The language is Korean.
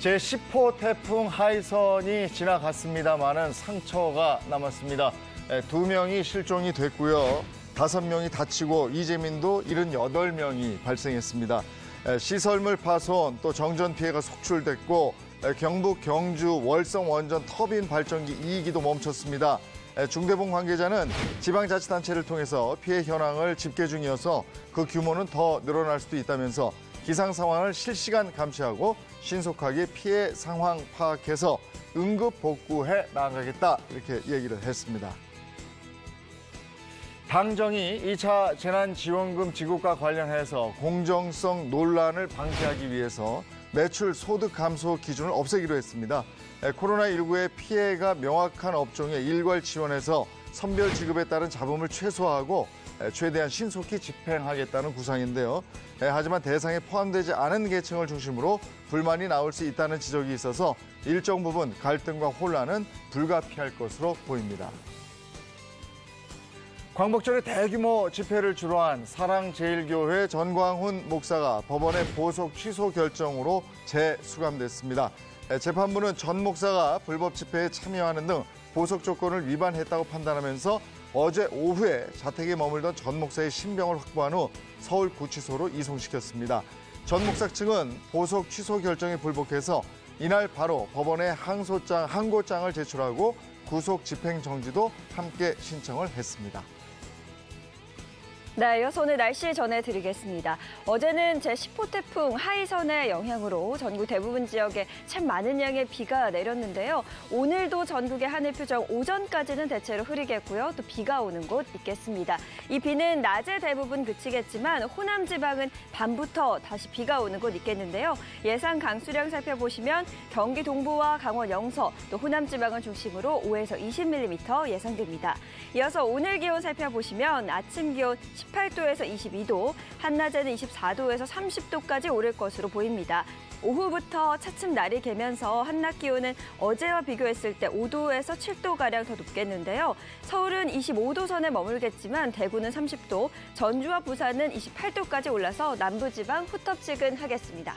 제10호 태풍 하이선이 지나갔습니다만은 상처가 남았습니다. 에, 두 명이 실종이 됐고요. 다섯 명이 다치고 이재민도 78명이 발생했습니다. 에, 시설물 파손 또 정전 피해가 속출됐고 에, 경북 경주 월성 원전 터빈 발전기 2기도 멈췄습니다. 에, 중대본 관계자는 지방자치단체를 통해서 피해 현황을 집계 중이어서 그 규모는 더 늘어날 수도 있다면서 기상 상황을 실시간 감시하고 신속하게 피해 상황 파악해서 응급 복구해 나가겠다 이렇게 얘기를 했습니다. 당정이 2차 재난지원금 지급과 관련해서 공정성 논란을 방지하기 위해서 매출 소득 감소 기준을 없애기로 했습니다. 코로나19의 피해가 명확한 업종에 일괄 지원해서 선별 지급에 따른 잡음을 최소화하고 최대한 신속히 집행하겠다는 구상인데요. 하지만 대상에 포함되지 않은 계층을 중심으로 불만이 나올 수 있다는 지적이 있어서 일정 부분 갈등과 혼란은 불가피할 것으로 보입니다. 광복절에 대규모 집회를 주로한 사랑제일교회 전광훈 목사가 법원의 보석 취소 결정으로 재수감됐습니다. 재판부는 전 목사가 불법 집회에 참여하는 등 보석 조건을 위반했다고 판단하면서 어제 오후에 자택에 머물던 전 목사의 신병을 확보한 후 서울구치소로 이송시켰습니다. 전 목사 측은 보석 취소 결정에 불복해서 이날 바로 법원에 항소장, 항고장을 제출하고 구속 집행 정지도 함께 신청을 했습니다. 네, 이어서 오늘 날씨 전해드리겠습니다. 어제는 제10호 태풍 하이선의 영향으로 전국 대부분 지역에 참 많은 양의 비가 내렸는데요. 오늘도 전국의 하늘 표정 오전까지는 대체로 흐리겠고요. 또 비가 오는 곳 있겠습니다. 이 비는 낮에 대부분 그치겠지만 호남 지방은 밤부터 다시 비가 오는 곳 있겠는데요. 예상 강수량 살펴보시면 경기 동부와 강원 영서 또 호남 지방을 중심으로 5에서 20mm 예상됩니다. 이어서 오늘 기온 살펴보시면 아침 기온 18도에서 22도, 한낮에는 24도에서 30도까지 오를 것으로 보입니다. 오후부터 차츰 날이 개면서 한낮 기온은 어제와 비교했을 때 5도에서 7도가량 더 높겠는데요. 서울은 25도 선에 머물겠지만 대구는 30도, 전주와 부산은 28도까지 올라서 남부지방 후텁지근하겠습니다.